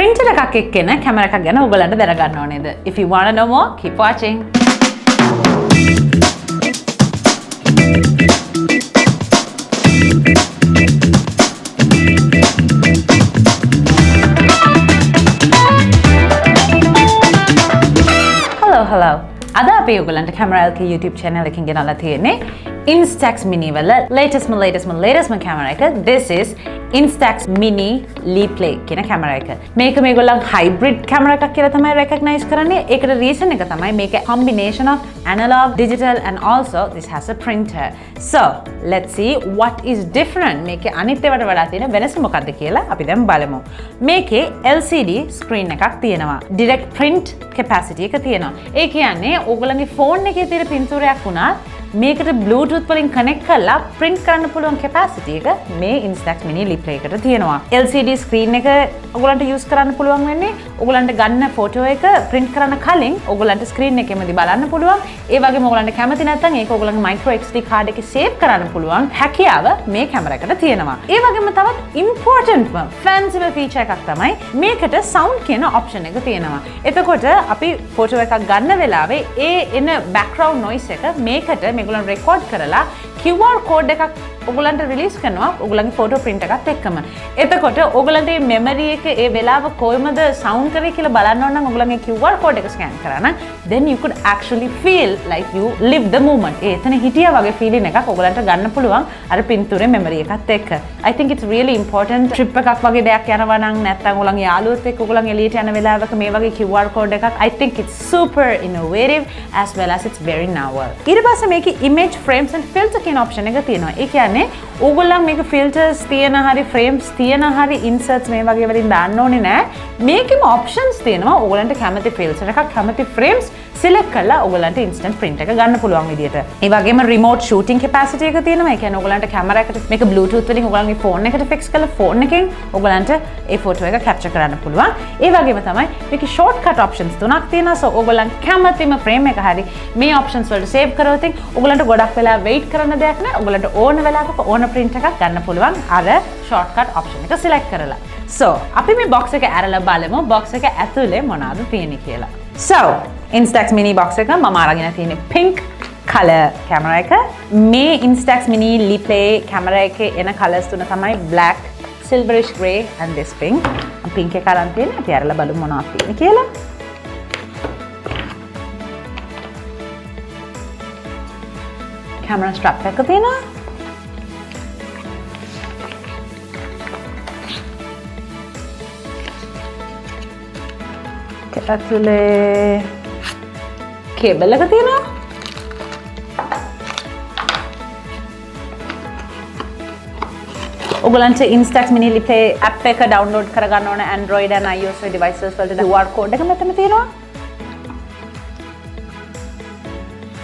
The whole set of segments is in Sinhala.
ප්‍රින්ටර එකක් එක්කෙන කැමර එකක් ගැන ඔගලන්ට දැනගන්න ඕනේද if you wanna know more keep watching. Hello hello. අද අපේ ඔගලන්ට කැමරල්ක YouTube channel එකින් ගෙනල්ලා තියෙන්නේ Instax mini වල latestම latestම latestම කැමරා එක this is Instax mini Lee Play කියන කැමරා එක. මේක මේගොල්ලන් hybrid කැමරා එකක් කියලා තමයි recognize කරන්නේ. ඒකට reason එක තමයි මේක combination of analog, digital and also this has a printer. So, let's see what is different. මේකේ අනිත් ඒවාට වඩා තියෙන වෙනස මොකක්ද කියලා අපි දැන් බලමු. මේකේ LCD screen එකක් තියෙනවා. direct print capacity එක තියෙනවා. ඒ කියන්නේ ඕගොල්ලන්ගේ ෆෝන් එකේ තියෙන පින්තූරයක් වුණත් මේකට Bluetooth වලින් කනෙක්ට් කරලා print කරන්න පුළුවන් capacity එක මේ Instax mini lip play එකට තියෙනවා. LCD screen එක ඔයගලන්ට use කරන්න පුළුවන් වෙන්නේ ඔයගලන්ට ගන්න ෆොටෝ එක print කරන්න කලින් ඔයගලන්ට screen එකෙමදී බලන්න පුළුවන්. ඒ වගේම ඔයගලන්ට කැමති නැත්නම් ඒක ඔයගලන්ගේ micro SD card එකේ save කරන්න පුළුවන් හැකියාව මේ කැමරා එකට තියෙනවා. ඒ වගේම තවත් importantම fancy feature එකක් තමයි මේකට sound කියන option එක තියෙනවා. එතකොට අපි ෆොටෝ එකක් ගන්න වෙලාවේ ඒ එන background noise එක මේකට මේගොල්ලන් රෙකෝඩ් කරලා QR කෝඩ් එකක් ඔගලන්ට රිලිස් කරනවා ඔගලන්ගේ ෆෝටෝ ප්‍රින්ට් එකත් එක්කම. එතකොට ඔගලන්ට මේ මෙමරි එක ඒ වෙලාව කොයිමද සවුන්ඩ් කරේ කියලා බලන්න ඕන නම් ඔගලන්ගේ QR කෝඩ් එක ස්කෑන් කරා නම් then you could actually feel like you live the moment. ඒ එතන හිටියා වගේ feeling එකක් ඔගලන්ට ගන්න පුළුවන් අර පින්තූරේ මෙමරි එකත් එක්ක. I think it's really important trip එකක් වගේ දෙයක් යනවා නම් නැත්නම් ඔගලන්ගේ යාළුවොත් එක්ක ඔගලන් එළියට යන වෙලාවක මේ වගේ QR කෝඩ් එකක් I think it's super innovative as well as it's very novel. ඊට පස්සේ මේකේ image frames and filter කියන option එක තියෙනවා. ඒ කියන්නේ ඕගොල්ලන් මේක ෆිල්ටර්ස් තියෙන හරි ෆ්‍රේම්ස් තියෙන හරි ඉන්සර්ට්ස් මේ වගේ වලින් දාන්න ඕනේ නෑ. මේකෙම ඔප්ෂන්ස් තියෙනවා ඕගොල්ලන්ට කැමති ෆිල්ටර් එකක් කැමති ෆ්‍රේම්ස් සිලෙක්ට් කරලා ඔයගලන්ට ඉන්ස්ටන්ට් print එක ගන්න පුළුවන් විදියට. ඒ වගේම remote shooting capacity එක තියෙනවා. ඒ කියන්නේ ඔයගලන්ට කැමරා එකට මේක bluetooth වලින් ඔයගලන්ගේ phone එකට fix කරලා phone එකෙන් ඔයගලන්ට ඒ photo එක capture කරන්න පුළුවන්. ඒ වගේම තමයි මේකේ shortcut options තුනක් තියෙනවා. so ඔයගලන් කැමතිම frame එක හරි මේ options වලට save කරොත් ඔයගලන්ට ගොඩක් වෙලා wait කරන්න දෙයක් නෑ. ඔයගලන්ට ඕන වෙලාවක ඕන print එකක් ගන්න පුළුවන් අර shortcut option එක select කරලා. so අපි මේ box එක ඇරලා බලමු box එක ඇතුලේ මොනවද තියෙන්නේ කියලා. So, Instax mini box එක මම අරගෙන තියෙන්නේ pink color camera එක. මේ Instax mini Liplay camera එකේ එන colors තුන තමයි black, silverish grey and this pink. මම pink එක අරන් තියෙන්නේ. අපි අරලා බලමු මොනවද තියෙන්නේ කියලා. camera strap එක තියෙනවා. ඇතුලේ කේබල් එක තියෙනවා. ඔගලන්ට ඉන්ස්ටක් මිනි ලිපේ අප් එක ඩවන්ලෝඩ් කරගන්න ඕන Android and iOS devices වලට. QR code එක මෙතන තියෙනවා.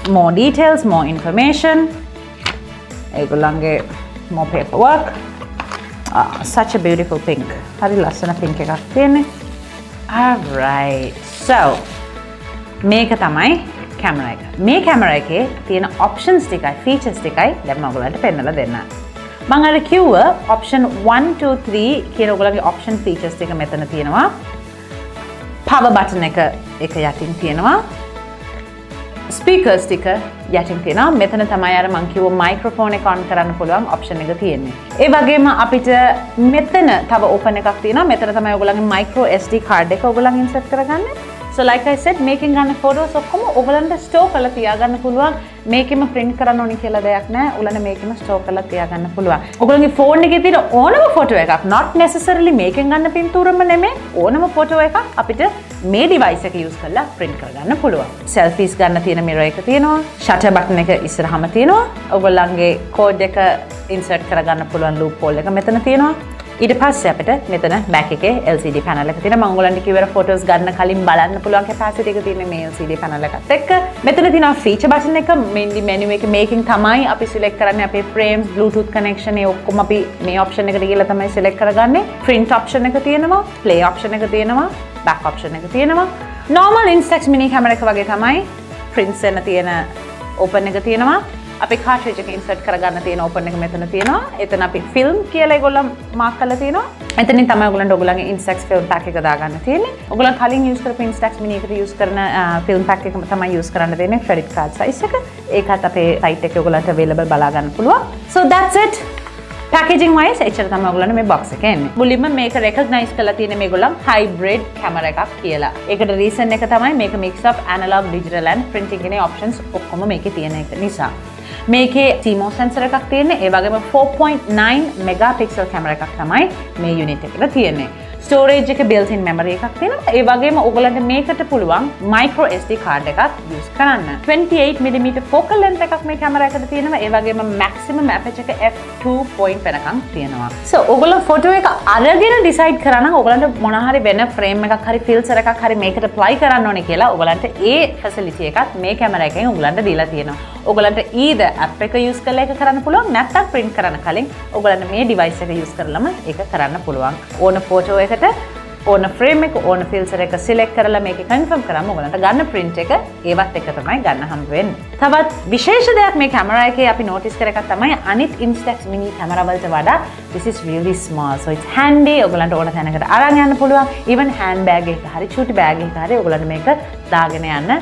More details more information. ඒගොල්ලන්ගේ more paperwork. Ah, such a beautiful pink. හරි ලස්සන pink එකක් තියෙන්නේ. Alright. So, මේක තමයි කැමර එක. මේ කැමර එකේ තියෙන ඔප්ෂන්ස් ටිකයි ෆීචර්ස් ටිකයි දැන් මම ඔයගලන්ට පෙන්නලා දෙන්නම්. මම අර කිව්ව ඔප්ෂන් 1 2 3 කියන ඔයගලගේ ඔප්ෂන් ෆීචර්ස් ටික මෙතන තියෙනවා. power button එක එක යටින් තියෙනවා. ස්පීකර්ස් ටික යටින් තියෙනවා. මෙතන තමයි අර මං කිව්ව මයික්‍රොෆෝන් එක on කරන්න පුළුවන් ඔප්ෂන් එක තියෙන්නේ. ඒ වගේම අපිට මෙතන තව ඕපන් එකක් තියෙනවා. මෙතන තමයි ඔයගලගේ micro SD card එක ඔයගලන් insert කරගන්නේ. So like I said මේකෙන් ගන්න photos ඔක්කොම ඔයගලන්ට store කරලා තියාගන්න පුළුවන්. මේකෙම print කරන්න ඕනි කියලා දෙයක් නැහැ. ඔයගලන්ට මේකෙම store කරලා තියාගන්න පුළුවන්. ඔයගලගේ phone එකේ තියෙන ඕනම photo එකක් not necessarily මේකෙන් ගන්න පින්තූරම නෙමෙයි ඕනම photo එකක් අපිට මේ device එක use කරලා print කරගන්න පුළුවන්. selfies ගන්න තියෙන mirror එක තියෙනවා. shutter button එක ඉස්සරහම තියෙනවා. ඔයගොල්ලන්ගේ code එක insert කරගන්න පුළුවන් loophole එක මෙතන තියෙනවා. ඊට පස්සේ අපිට මෙතන back එකේ LCD panel එක තියෙනවා. මම ඔයගලන්ට කිව්වර photos ගන්න කලින් බලන්න පුළුවන් capacity එක තියෙන මේ LCD panel එකත් එක්ක. මෙතන තියෙනවා feature button එක mainly menu එකේ මේකෙන් තමයි අපි select කරන්නේ අපේ frames, bluetooth connection ඒ ඔක්කොම අපි මේ option එකට ගිහලා තමයි select කරගන්නේ. print option එක තියෙනවා, play option එක තියෙනවා, back option එක තියෙනවා. normal Instax mini camera එක වගේ තමයි prints එන්න තියෙන open එක තියෙනවා. අපි කාට්‍රේජ් එක ඉන්සර්ට් කරගන්න තියෙන ඕපන් එක මෙතන තියෙනවා. එතන අපි ෆිල්ම් කියලා ඒගොල්ලෝ මාක් කරලා තියෙනවා. එතනින් තමයි ඔයගොල්ලන්ට ඔයගොල්ලන්ගේ Instax ෆිල්ම් පැක් එක දාගන්න තියෙන්නේ. ඔයගොල්ලන් කලින් යූස් කරපු Instax mini එකට යූස් කරන ෆිල්ම් පැක් එක තමයි යූස් කරන්න දෙන්නේ ක්‍රෙඩිට් කාඩ් සයිස් එක. ඒකත් අපේ සයිට් එකේ ඔයගොල්ලන්ට available බලා ගන්න පුළුවන්. So that's it. පැකජින් වයිස් එච්චර තම ගලන මේ බොක්ස එකෙන් මුලින්ම මේක රෙකග්නයිස් කලා තියෙන මේ ගොලම් හයිබ්‍රඩ් කැමර එකක් කියලා ඒකට රීසන් එක තමයි මේක මික්ස්ප් ඇනලොග් ඩිජිටලන් ප්‍රින්ටිගෙන ඔප්ෂන්ස් ඔක්කොම මේක තියෙන එක නිසා මේකේ සීමෝ සැන්සර එකක් තියෙන ඒවගේම 4.9 මෙගා පික්සල් කැමර එකක් තමයි මේ යුනිට් එකට තියෙන්නේ. ස්ටෝරේජ් එක බිල්සින් මෙමරි එකක් තියෙනවා. ඒ වගේම ඔගලන්ට මේකට පුළුවන් මයිකෝ SD කාඩ් එකක් යස් කරන්න. 28mm ෆෝකල් ලෙන්ත් එකක් මේ කැමරයකට තියෙනවා. ඒ වගේම මැක්සිමම් අපේචර් එක f2 පොයින්ට් වෙනකන් තියෙනවා. සෝ ඔගොල්ලෝ ෆොටෝ එක අරගෙන ඩිසයිඩ් කරන්න ඔයගලන්ට මොන හරි වෙන ෆ්‍රේම් එකක් හරි ෆිල්ටර් එකක් හරි මේකට ප්ලයි කරන්න ඕනේ කියලා ඔයගලන්ට ඒ ෆැසිලිටි එකත් මේ කැමරා එකෙන් ඔයගලන්ට දීලා තියෙනවා. ඔයගලන්ට ඊද ඇප් එක යූස් කරලා ඒක කරන්න පුළුවන් නැත්නම් print කරන්න කලින් ඔයගලන්ට මේ ඩිවයිස් එක යූස් කරලම ඒක කරන්න පුළුවන්. ඕන ෆොටෝ එක එකට ඕන ෆ්‍රේම් එක ඕන ෆිල්සර එක සිලෙක් කරලා මේක කන්ෆර්ම් කරම ඔයගලන්ට ගන්න print එක ඒවත් එක තමයි ගන්න හම්බ වෙන්නේ. තවත් විශේෂ දෙයක් මේ කැමරා එකේ අපි නෝටිස් කර එකක් තමයි අනිත් Instax mini කැමරා වලට වඩා this is really small. So it's handy. ඔයගලන්ට ඕන තැනකට අරන් යන්න පුළුවන්. Even hand bag එක හරි චූටි bag එක හරි ඔයගලන්ට මේක දාගෙන යන්න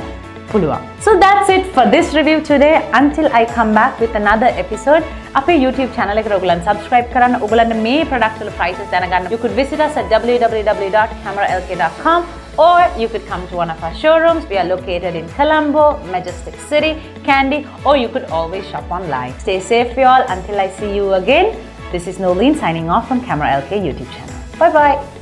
පුළුවන්. So that's it for this review today. Until I come back with another episode, අපේ YouTube channel එකට ඔයගලන් subscribe කරන්න. ඔයගලන්ට මේ product වල prices දැනගන්න. You could visit us at www.cameralk.com or you could come to one of our showrooms. We are located in Colombo, Majestic City, Candy, or you could always shop online. Stay safe, y'all. Until I see you again, this is Nolene signing off from Camera LK YouTube channel. Bye bye.